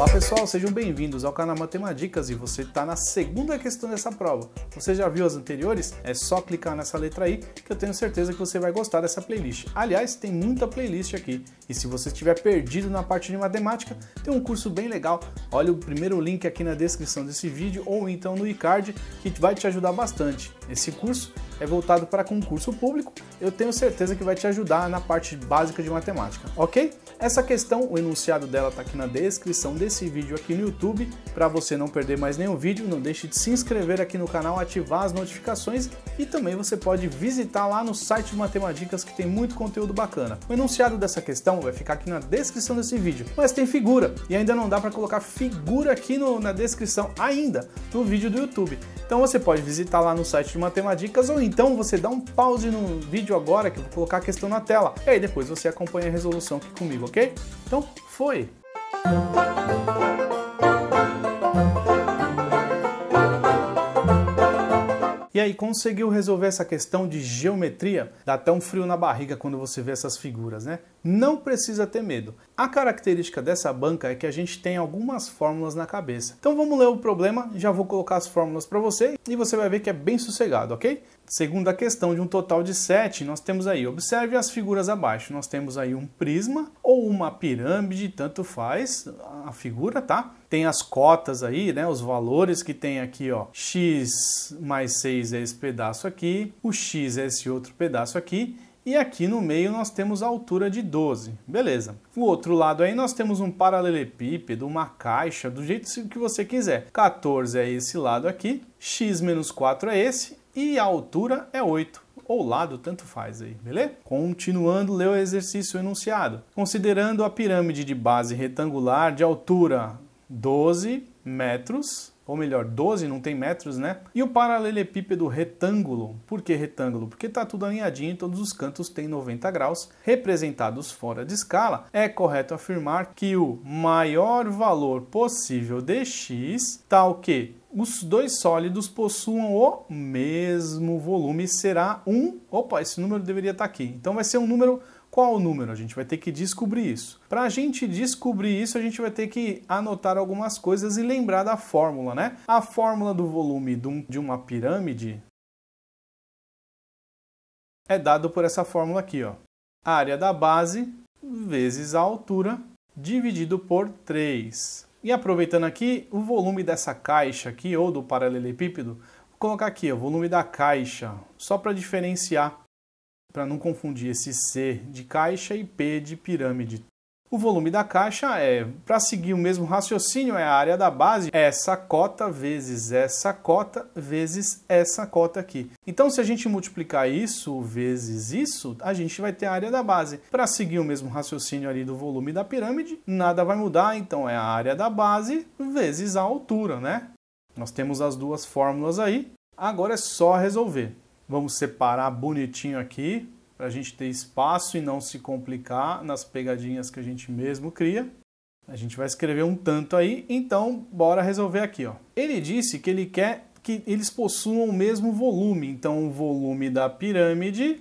Olá pessoal, sejam bem-vindos ao canal Matemáticas e você está na segunda questão dessa prova. Você já viu as anteriores? É só clicar nessa letra aí que eu tenho certeza que você vai gostar dessa playlist. Aliás, tem muita playlist aqui e se você estiver perdido na parte de matemática, tem um curso bem legal. Olha o primeiro link aqui na descrição desse vídeo ou então no iCard que vai te ajudar bastante. Esse curso é voltado para concurso público, eu tenho certeza que vai te ajudar na parte básica de matemática, ok? Essa questão, o enunciado dela está aqui na descrição desse vídeo aqui no YouTube. Para você não perder mais nenhum vídeo, não deixe de se inscrever aqui no canal, ativar as notificações e também você pode visitar lá no site de Matemáticas que tem muito conteúdo bacana. O enunciado dessa questão vai ficar aqui na descrição desse vídeo, mas tem figura e ainda não dá para colocar figura aqui no, na descrição ainda no vídeo do YouTube. Então você pode visitar lá no site de Matemáticas ou então você dá um pause no vídeo agora que eu vou colocar a questão na tela e aí depois você acompanha a resolução aqui comigo, ok? Então, foi! E aí, conseguiu resolver essa questão de geometria? Dá até um frio na barriga quando você vê essas figuras, né? Não precisa ter medo. A característica dessa banca é que a gente tem algumas fórmulas na cabeça. Então vamos ler o problema, já vou colocar as fórmulas para você e você vai ver que é bem sossegado, ok? Segunda questão de um total de 7, nós temos aí, observe as figuras abaixo, nós temos aí um prisma ou uma pirâmide, tanto faz a figura, tá? Tem as cotas aí, né, os valores que tem aqui, ó, x mais 6 é esse pedaço aqui, o x é esse outro pedaço aqui, e aqui no meio nós temos a altura de 12, beleza. O outro lado aí nós temos um paralelepípedo, uma caixa, do jeito que você quiser. 14 é esse lado aqui, x menos 4 é esse, e a altura é 8 ou lado, tanto faz aí, beleza? Continuando, lê o exercício enunciado. Considerando a pirâmide de base retangular de altura 12 metros, ou melhor, 12 não tem metros, né? E o paralelepípedo retângulo. Por que retângulo? Porque está tudo alinhadinho, todos os cantos têm 90 graus, representados fora de escala. É correto afirmar que o maior valor possível de x está o quê? os dois sólidos possuam o mesmo volume, será um... Opa, esse número deveria estar aqui. Então vai ser um número... Qual o número? A gente vai ter que descobrir isso. Para a gente descobrir isso, a gente vai ter que anotar algumas coisas e lembrar da fórmula, né? A fórmula do volume de uma pirâmide é dado por essa fórmula aqui, ó. Área da base vezes a altura dividido por 3. E aproveitando aqui, o volume dessa caixa aqui, ou do paralelepípedo, vou colocar aqui, o volume da caixa, só para diferenciar, para não confundir esse C de caixa e P de pirâmide. O volume da caixa é, para seguir o mesmo raciocínio, é a área da base, essa cota vezes essa cota vezes essa cota aqui. Então, se a gente multiplicar isso vezes isso, a gente vai ter a área da base. Para seguir o mesmo raciocínio ali do volume da pirâmide, nada vai mudar, então é a área da base vezes a altura, né? Nós temos as duas fórmulas aí, agora é só resolver. Vamos separar bonitinho aqui, para a gente ter espaço e não se complicar nas pegadinhas que a gente mesmo cria. A gente vai escrever um tanto aí, então bora resolver aqui. Ó. Ele disse que ele quer que eles possuam o mesmo volume, então o volume da pirâmide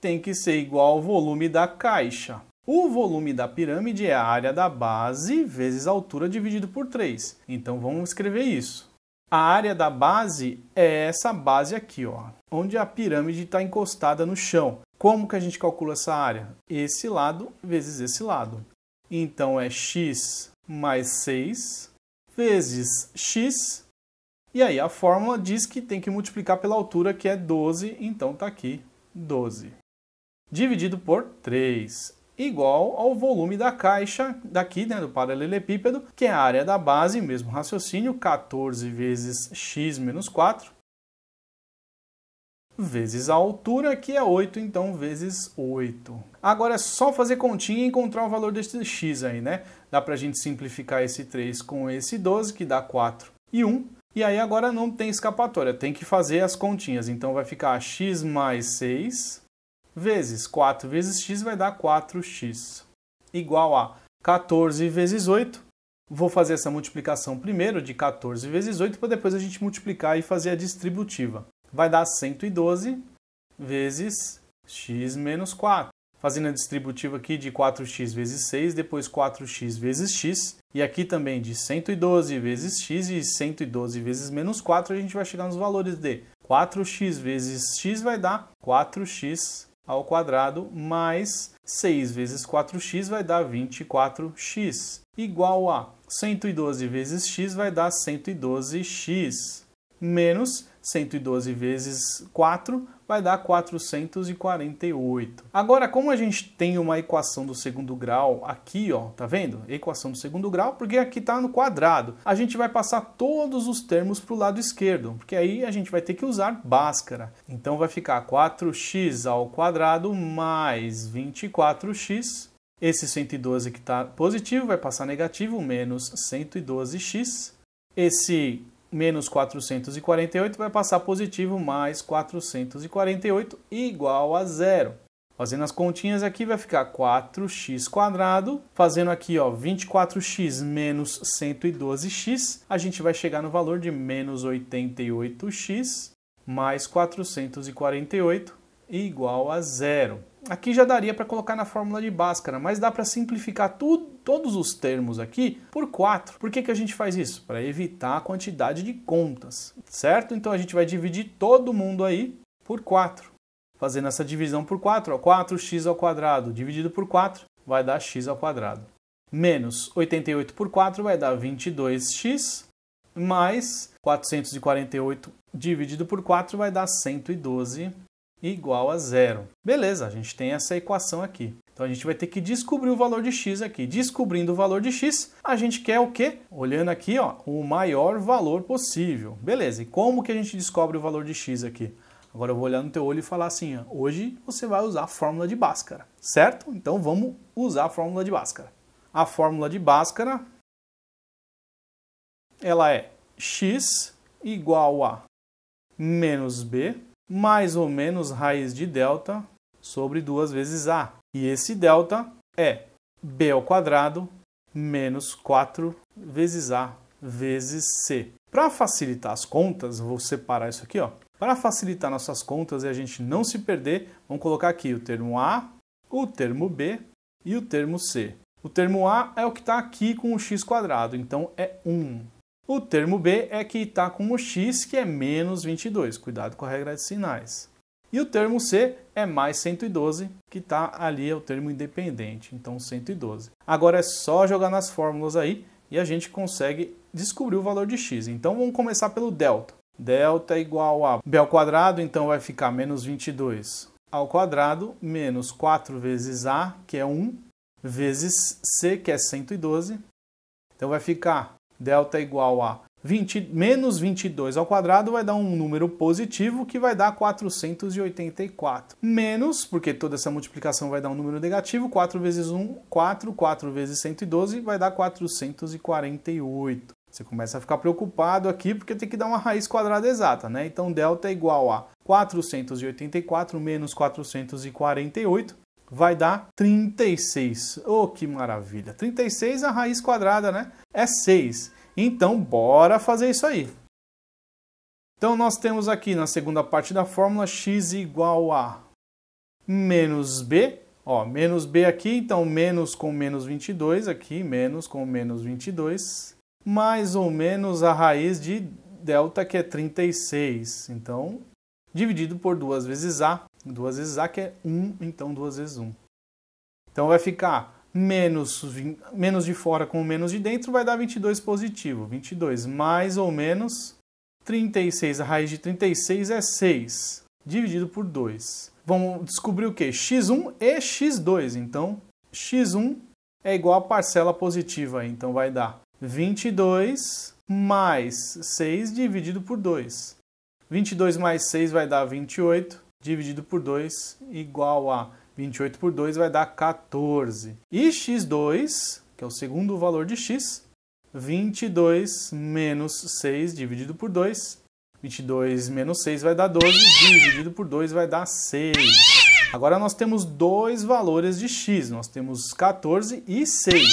tem que ser igual ao volume da caixa. O volume da pirâmide é a área da base vezes a altura dividido por 3. Então vamos escrever isso. A área da base é essa base aqui, ó, onde a pirâmide está encostada no chão. Como que a gente calcula essa área? Esse lado vezes esse lado. Então é x mais 6 vezes x. E aí a fórmula diz que tem que multiplicar pela altura, que é 12, então está aqui 12. Dividido por 3, igual ao volume da caixa daqui, né, do paralelepípedo, que é a área da base, mesmo raciocínio, 14 vezes x menos 4, vezes a altura, que é 8, então vezes 8. Agora é só fazer continha e encontrar o valor desse x aí, né? Dá pra gente simplificar esse 3 com esse 12, que dá 4 e 1. E aí agora não tem escapatória, tem que fazer as continhas. Então vai ficar x mais 6 vezes 4 vezes x vai dar 4x. Igual a 14 vezes 8. Vou fazer essa multiplicação primeiro de 14 vezes 8 para depois a gente multiplicar e fazer a distributiva vai dar 112 vezes x menos 4. fazendo a distributiva aqui de 4x vezes 6, depois 4x vezes x, e aqui também de 112 vezes x e 112 vezes menos 4, a gente vai chegar nos valores de 4x vezes x vai dar 4x ao quadrado mais 6 vezes 4x vai dar 24x, igual a 112 vezes x vai dar 112x, menos 112 vezes 4 vai dar 448. Agora, como a gente tem uma equação do segundo grau aqui, ó, tá vendo? Equação do segundo grau, porque aqui está no quadrado. A gente vai passar todos os termos para o lado esquerdo, porque aí a gente vai ter que usar Bhaskara. Então vai ficar 4x ao quadrado mais 24x. Esse 112 que está positivo vai passar negativo, menos 112x. Esse menos 448 vai passar positivo, mais 448 igual a zero. Fazendo as continhas aqui vai ficar 4x quadrado, fazendo aqui ó, 24x menos 112x, a gente vai chegar no valor de menos 88x mais 448 igual a zero. Aqui já daria para colocar na fórmula de Bhaskara, mas dá para simplificar tudo, todos os termos aqui por 4. Por que, que a gente faz isso? Para evitar a quantidade de contas, certo? Então a gente vai dividir todo mundo aí por 4. Fazendo essa divisão por 4, ó, 4x ao quadrado dividido por 4 vai dar x ao quadrado. Menos 88 por 4 vai dar 22x, mais 448 dividido por 4 vai dar 112 igual a zero. Beleza, a gente tem essa equação aqui. Então a gente vai ter que descobrir o valor de x aqui. Descobrindo o valor de x, a gente quer o quê? Olhando aqui, ó, o maior valor possível. Beleza, e como que a gente descobre o valor de x aqui? Agora eu vou olhar no teu olho e falar assim, ó, hoje você vai usar a fórmula de Bhaskara, certo? Então vamos usar a fórmula de Bhaskara. A fórmula de Bhaskara, ela é x igual a menos b mais ou menos raiz de delta sobre 2 vezes a. E esse delta é b ao quadrado menos 4 vezes a vezes c. Para facilitar as contas, vou separar isso aqui, ó. Para facilitar nossas contas e a gente não se perder, vamos colocar aqui o termo a, o termo b e o termo c. O termo a é o que está aqui com o x quadrado, então é 1. O termo B é que está com o x, que é menos 22. Cuidado com a regra de sinais. E o termo C é mais 112, que está ali, é o termo independente, então 112. Agora é só jogar nas fórmulas aí e a gente consegue descobrir o valor de x. Então vamos começar pelo delta. Delta é igual a b ao quadrado, então vai ficar menos 22 ao quadrado, menos 4 vezes a, que é 1, vezes c, que é 112. Então vai ficar delta é igual a 20, menos 22 ao quadrado vai dar um número positivo que vai dar 484. Menos, porque toda essa multiplicação vai dar um número negativo, 4 vezes 1, 4, 4 vezes 112 vai dar 448. Você começa a ficar preocupado aqui porque tem que dar uma raiz quadrada exata, né? Então, delta é igual a 484 menos 448 vai dar 36. Oh, que maravilha! 36 a raiz quadrada, né? É 6. Então, bora fazer isso aí. Então, nós temos aqui na segunda parte da fórmula x igual a menos b. Ó, menos b aqui, então menos com menos 22 aqui, menos com menos 22, mais ou menos a raiz de delta, que é 36. Então, dividido por duas vezes a, duas vezes a que é 1, então duas vezes 1. Então vai ficar menos, menos de fora com menos de dentro, vai dar 22 positivo. 22 mais ou menos 36, a raiz de 36 é 6, dividido por 2. Vamos descobrir o que? x1 e x2. Então, x1 é igual a parcela positiva, então vai dar 22 mais 6 dividido por 2. 22 mais 6 vai dar 28, dividido por 2, igual a 28 por 2 vai dar 14. E x2, que é o segundo valor de x, 22 menos 6 dividido por 2. 22 menos 6 vai dar 12, dividido por 2 vai dar 6. Agora nós temos dois valores de x, nós temos 14 e 6.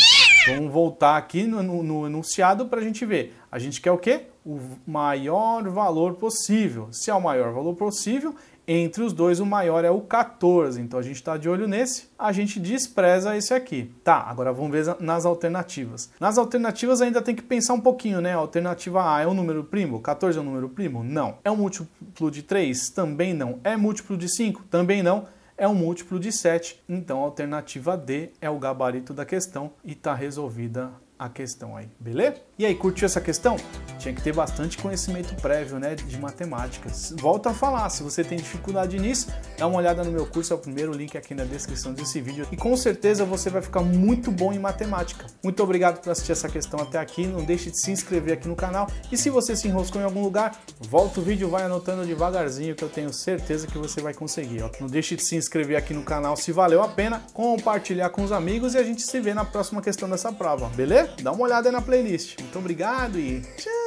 Vamos voltar aqui no, no, no enunciado para a gente ver. A gente quer o quê? O maior valor possível. Se é o maior valor possível, Entre os dois, o maior é o 14, então a gente está de olho nesse, a gente despreza esse aqui. Tá, agora vamos ver nas alternativas. Nas alternativas ainda tem que pensar um pouquinho, né? Alternativa A é um número primo? 14 é um número primo? Não. É um múltiplo de 3? Também não. É múltiplo de 5? Também não é um múltiplo de 7. Então a alternativa D é o gabarito da questão e está resolvida a questão aí, beleza? E aí, curtiu essa questão? Tinha que ter bastante conhecimento prévio, né, de matemática. Volto a falar, se você tem dificuldade nisso, dá uma olhada no meu curso, é o primeiro link aqui na descrição desse vídeo e com certeza você vai ficar muito bom em matemática. Muito obrigado por assistir essa questão até aqui, não deixe de se inscrever aqui no canal e se você se enroscou em algum lugar, volta o vídeo, vai anotando devagarzinho que eu tenho certeza que você vai conseguir. Ó. Não deixe de se inscrever aqui no canal se valeu a pena, compartilhar com os amigos e a gente se vê na próxima questão dessa prova, beleza? Dá uma olhada aí na playlist. Muito obrigado e tchau!